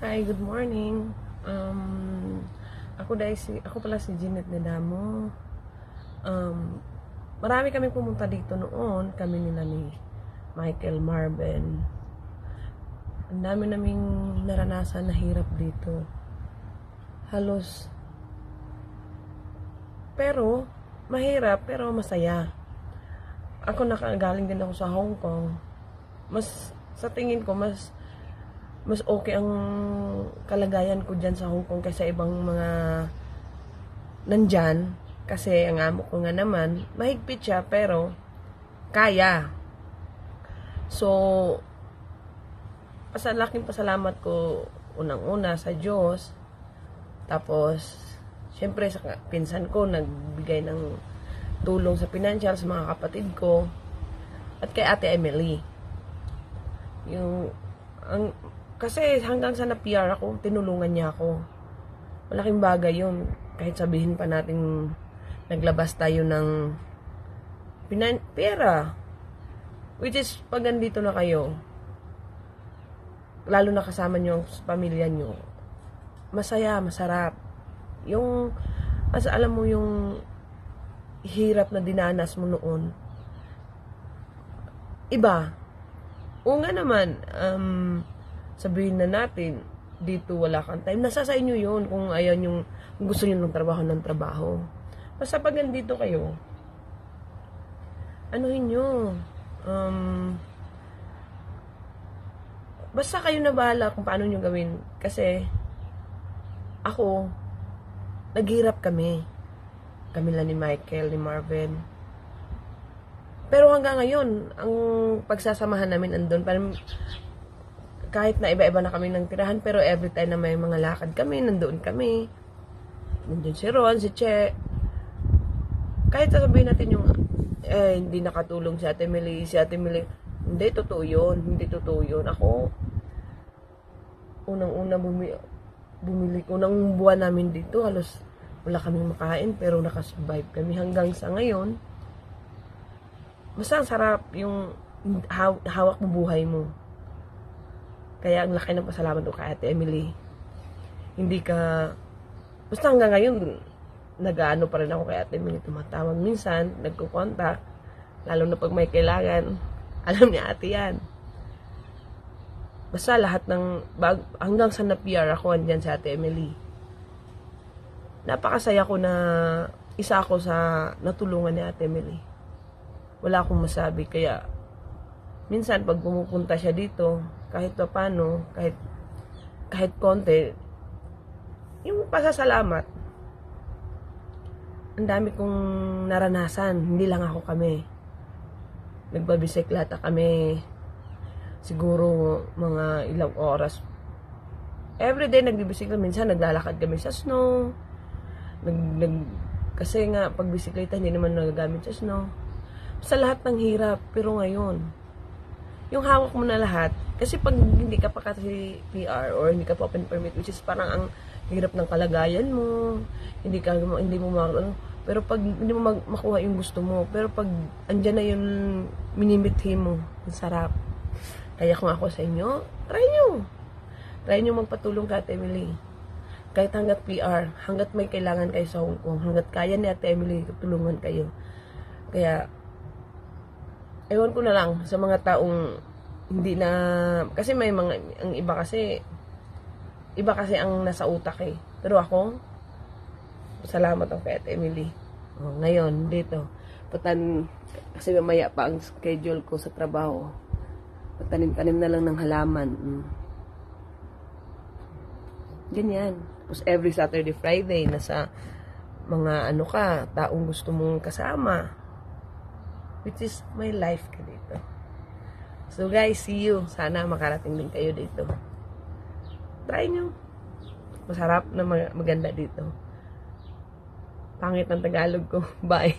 Hi, good morning. Um, ako dahil si ako pala si Jeanette Nedamo. Um, marami kami pumunta dito noon, kami nila ni Michael Marvin. Ang dami naming naranasan na hirap dito. Halos pero mahirap pero masaya. Ako nakagaling din ako sa Hong Kong. Mas sa tingin ko mas mas okay ang kalagayan ko dyan sa Hong Kong kaysa ibang mga nandyan. Kasi ang amo ko nga naman, mahigpit siya pero kaya. So, pasalaking pasalamat ko unang-una sa Diyos. Tapos, syempre sa pinsan ko, nagbigay ng tulong sa financial sa mga kapatid ko. At kay ate Emily. Yung, ang, kasi hanggang sa na-PR ako, tinulungan niya ako. Malaking bagay yun. Kahit sabihin pa natin naglabas tayo ng pinan pera. Which is, pag nandito na kayo, lalo na kasama nyo ang pamilya nyo, masaya, masarap. Yung, as alam mo yung hirap na dinanas mo noon, iba. O nga naman, um, sabihin na natin, dito wala kang time. Nasa sa inyo yun kung ayaw yung kung gusto niyo ng trabaho ng trabaho. Basta pag nandito kayo, anuhin nyo, um, basta kayo na bahala kung paano nyo gawin. Kasi, ako, naghirap kami. Kami lang ni Michael, ni Marvin. Pero hanggang ngayon, ang pagsasamahan namin andun, parang kahit na iba-iba na kami ng tirahan, pero every time na may mga lakad kami, nandoon kami. Nandiyan si Ron, si Che. Kahit sasabihin natin yung, eh, hindi nakatulong si Ate Mili, si Ate Mili. Hindi, totoo yun. Hindi totoo yun. Ako, unang-una bumi, bumili, unang buwan namin dito, halos wala kaming makain, pero nakasurvive kami hanggang sa ngayon. Basta ang sarap yung hawak mo buhay mo kaya ang laki ng pasalamat ko kay Ate Emily. Hindi ka, basta hanggang ngayon, nag-ano pa rin ako kay Ate Emily. Tumatawag minsan, nagko-contact. Lalo na pag may kailangan. Alam ni Ate yan. Basta lahat ng, bag, hanggang sa na-PR ako, andyan sa Ate Emily. Napakasaya ko na isa ako sa natulungan ni Ate Emily. Wala akong masabi, kaya minsan pag pumupunta siya dito, kahit pa paano, kahit, kahit konti, yung pasasalamat, ang dami kong naranasan, hindi lang ako kami. Nagbabisiklata kami, siguro mga ilang oras. Everyday nagbibisikla, minsan naglalakad kami sa snow, nag, nag, kasi nga, pag bisikleta, hindi naman nagagamit sa snow. Sa lahat ng hirap, pero ngayon, yung hawak mo na lahat, kasi pag hindi ka pa kasi PR or hindi ka pa open permit, which is parang ang hirap ng kalagayan mo, hindi ka hindi mo mag, ano, pero pag hindi mo mag, makuha yung gusto mo, pero pag andyan na yung minimithi mo, ang sarap. Kaya kung ako sa inyo, try nyo. Try nyo magpatulong ka, Emily. Kahit hanggat PR, hanggat may kailangan kayo sa Hong Kong, hanggat kaya ni Ate Emily, tulungan kayo. Kaya, ewan ko na lang sa mga taong hindi na kasi may mga ang iba kasi iba kasi ang nasa utak eh. Pero ako salamat ang kay Emily. Oh, ngayon dito. Putan kasi mamaya pa ang schedule ko sa trabaho. Patanim-tanim na lang ng halaman. Mm. ganyan. Tapos every Saturday Friday nasa mga ano ka taong gusto mong kasama which is my life ka dito. So guys, see you. Sana makarating din kayo dito. Try nyo. Masarap na maganda dito. Pangit ng Tagalog ko. Bye.